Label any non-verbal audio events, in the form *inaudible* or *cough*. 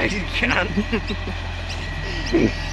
I *laughs* can. *laughs*